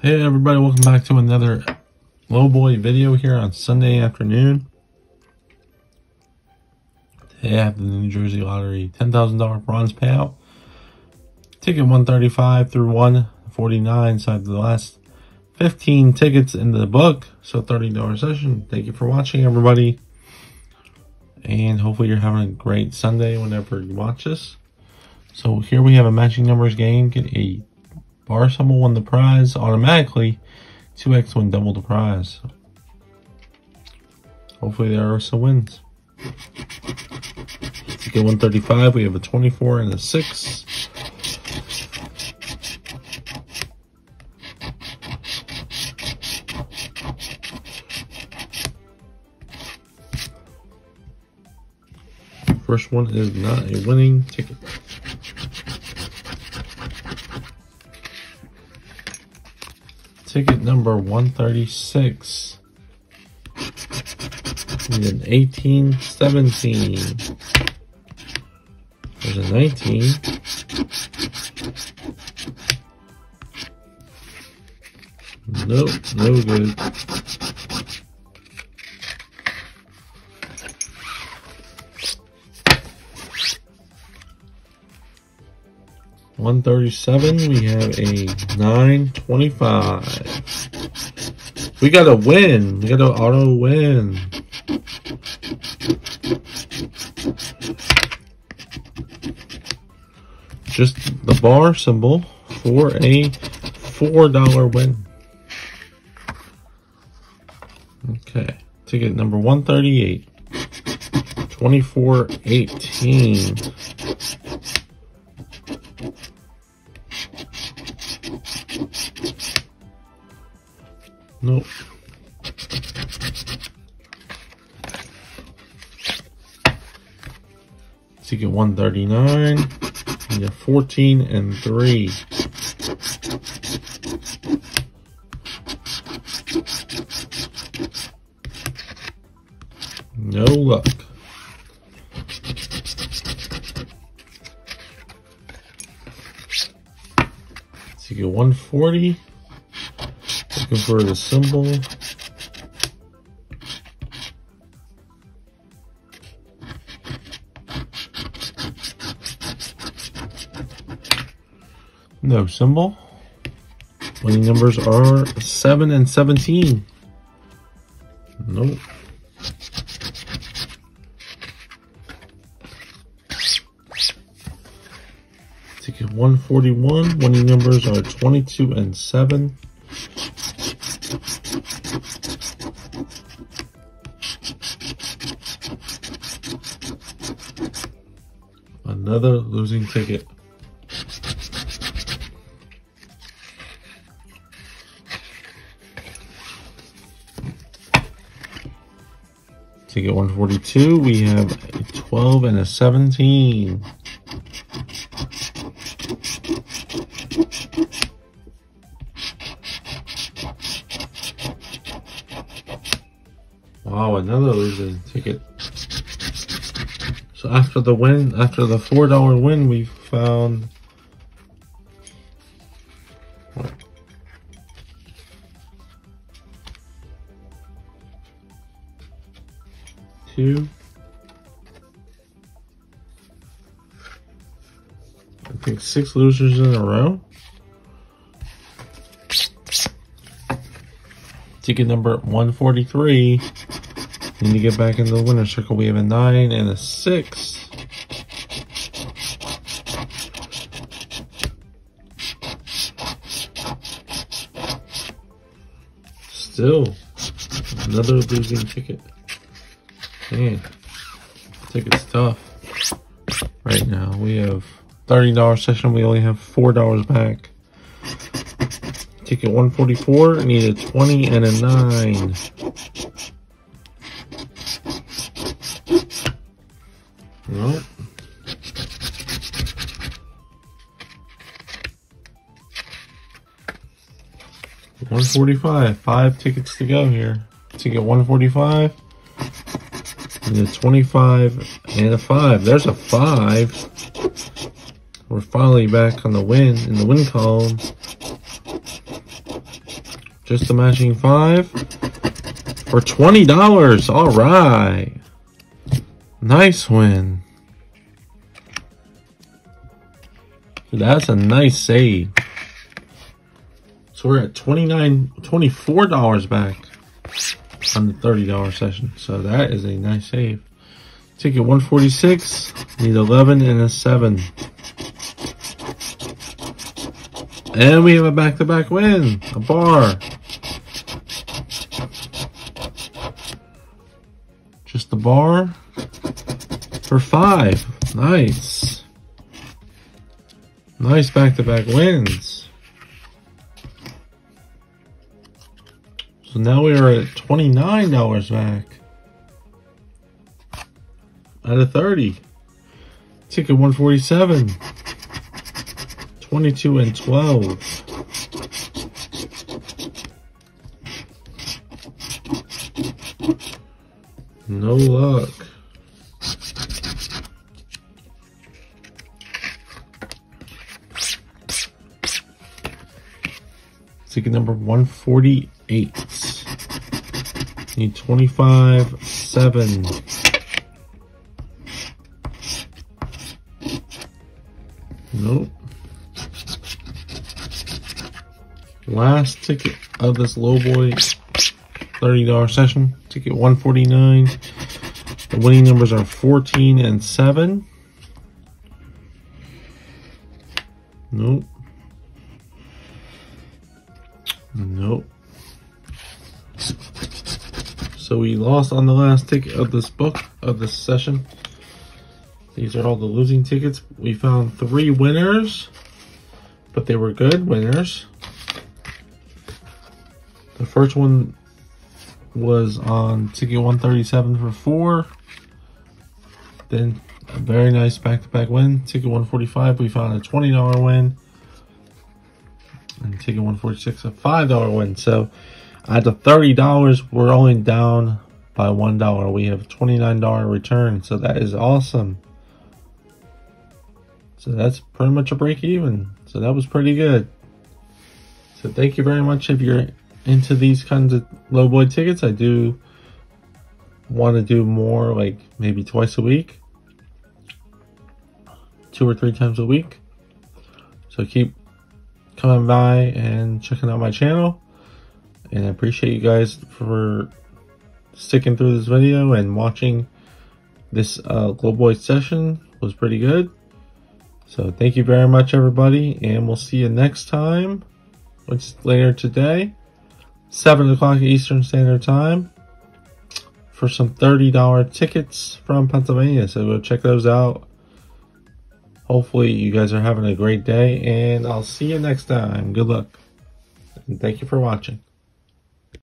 Hey everybody, welcome back to another low boy video here on Sunday afternoon. Today I have the New Jersey Lottery $10,000 bronze payout. Ticket 135 through 149, so I have the last 15 tickets in the book, so $30 session. Thank you for watching everybody. And hopefully you're having a great Sunday whenever you watch this. So here we have a matching numbers game. Get a bar symbol won the prize automatically. 2x win double the prize. Hopefully there are some wins. Ticket 135, we have a 24 and a 6. First one is not a winning ticket. Ticket number 136. And an 18, 17. There's a 19. Nope, no good. One thirty-seven. We have a nine twenty-five. We got a win. We got an auto win. Just the bar symbol for a $4 win. Okay. Ticket number 138. 2418. Nope. get 139. and You have 14 and 3. No luck. So you get 140. Looking for the symbol. No symbol. Winning numbers are 7 and 17. Nope. Ticket 141. Winning numbers are 22 and 7. Another losing ticket. Ticket 142, we have a 12 and a 17. Wow, another losing ticket. After the win, after the $4 win, we found... What? Two. I think six losers in a row. Ticket number 143. Need to get back into the winner circle. We have a 9 and a 6. Still, another losing ticket. Man, ticket's tough right now. We have $30 session. We only have $4 back. Ticket 144. I need a 20 and a 9. Nope. One forty-five. Five tickets to go here. Ticket one forty-five. And a twenty-five and a five. There's a five. We're finally back on the win in the win column. Just the matching five for $20. All right. Nice win. That's a nice save. So we're at $29, $24 back on the $30 session. So that is a nice save. Ticket 146, need 11 and a 7. And we have a back-to-back -back win, a bar. Just the bar for 5. Nice. Nice back-to-back -back wins. So now we are at $29 back. Out of 30. Ticket 147. 22 and 12. No luck. Ticket number 148. Need 25, 7. Nope. Last ticket of this low boy $30 session. Ticket 149. The winning numbers are 14 and 7. Nope. Nope. So we lost on the last ticket of this book, of this session. These are all the losing tickets. We found three winners, but they were good winners. The first one was on ticket 137 for four. Then a very nice back-to-back -back win. Ticket 145, we found a $20 win. And ticket 146, a $5 win. So at the $30, we're only down by $1. We have $29 return, so that is awesome. So that's pretty much a break even. So that was pretty good. So thank you very much if you're into these kinds of low boy tickets. I do want to do more, like maybe twice a week. Two or three times a week. So keep coming by and checking out my channel. And I appreciate you guys for sticking through this video and watching this uh, Boy session was pretty good. So thank you very much, everybody, and we'll see you next time, which later today, 7 o'clock Eastern Standard Time, for some $30 tickets from Pennsylvania. So go check those out. Hopefully you guys are having a great day, and I'll see you next time. Good luck, and thank you for watching.